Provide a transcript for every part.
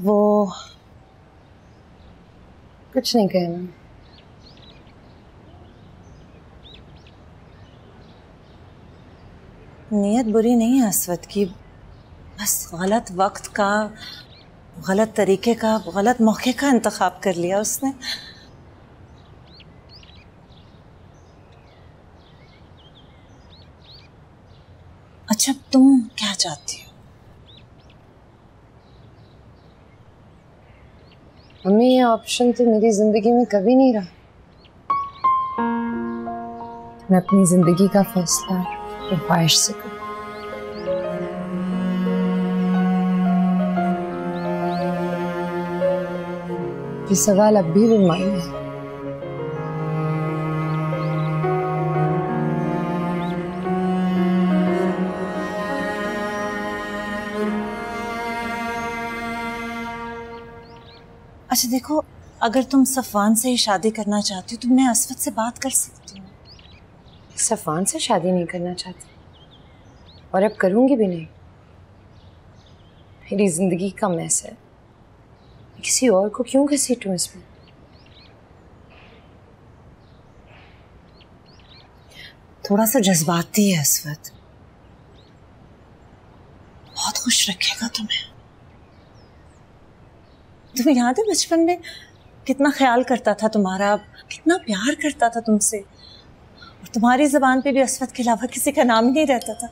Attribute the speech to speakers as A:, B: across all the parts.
A: वो कुछ नहीं कहना नीयत बुरी नहीं है असवद की। बस गलत वक्त का, गलत तरीके का, गलत मौके का इंतखब कर लिया उसने। अच्छा तुम क्या चाहती हो?
B: मम्मी ये ऑप्शन तो मेरी ज़िंदगी में कभी नहीं रहा। मैं अपनी ज़िंदगी का फैसला ख्वाहिश से करूँ। ये सवाल अब भी बेमानी है।
A: अच्छा देखो, अगर तुम सफवान से ही शादी करना चाहती हो तो मैं असवद से बात कर सकती हूँ।
B: सफवान से शादी नहीं करना चाहती? और अब करूँगी भी नहीं? मेरी ज़िंदगी का मैस है। किसी और को क्यों घसीटूँ इसमें?
A: थोड़ा सा जज्बाती है असवद बहुत खुश रखेगा तुम्हें। तुम्हें याद है बचपन में? कितना ख्याल करता था तुम्हारा, कितना प्यार करता था तुमसे। और तुम्हारी जबान पे भी असवद के अलावा किसी का नाम ही नहीं रहता था।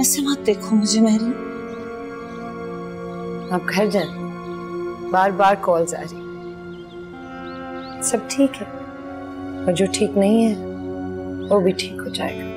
A: ऐसे मत देखो मुझे, मेरी।
B: आप घर जाए। बार बार कॉल्स आ रही। सब ठीक है? और जो ठीक नहीं है? वो भी ठीक हो जाएगा।